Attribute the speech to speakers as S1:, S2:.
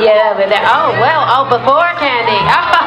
S1: Yeah, but that, oh, well, oh, before Candy. Oh,